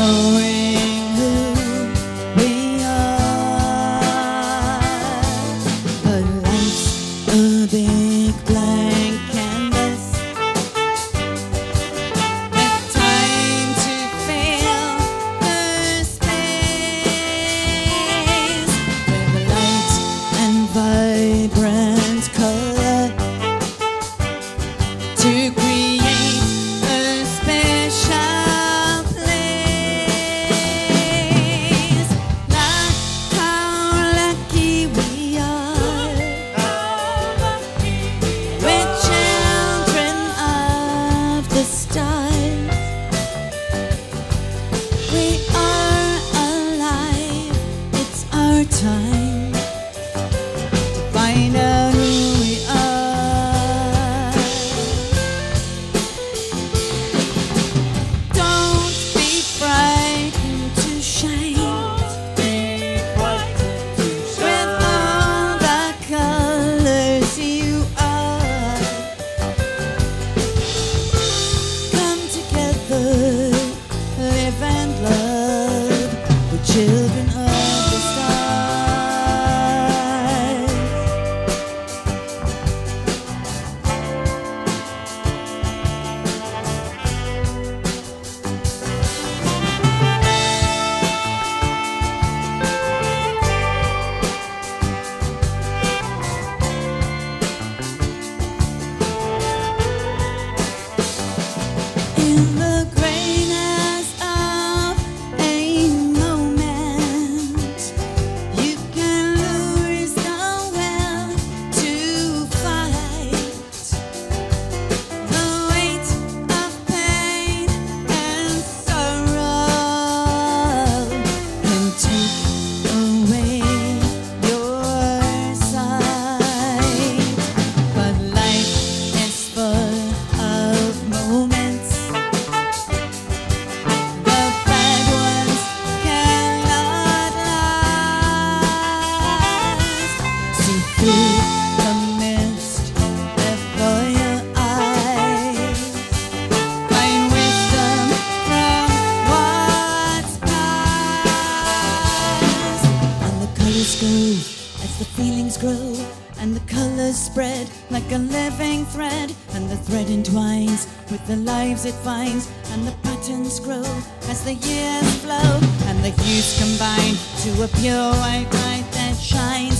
know children. The feelings grow and the colors spread like a living thread, and the thread entwines with the lives it finds, and the patterns grow as the years flow, and the hues combine to a pure white light that shines.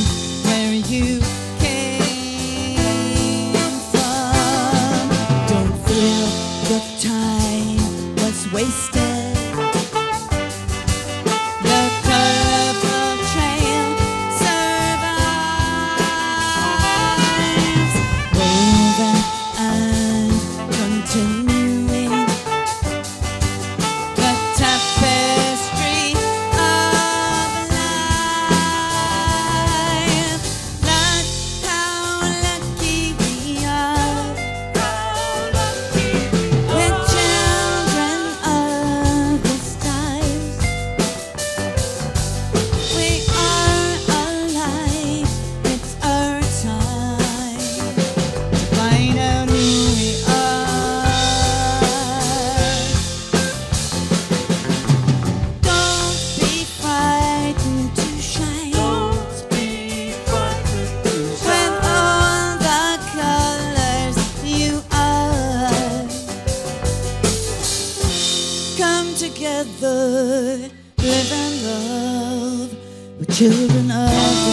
children of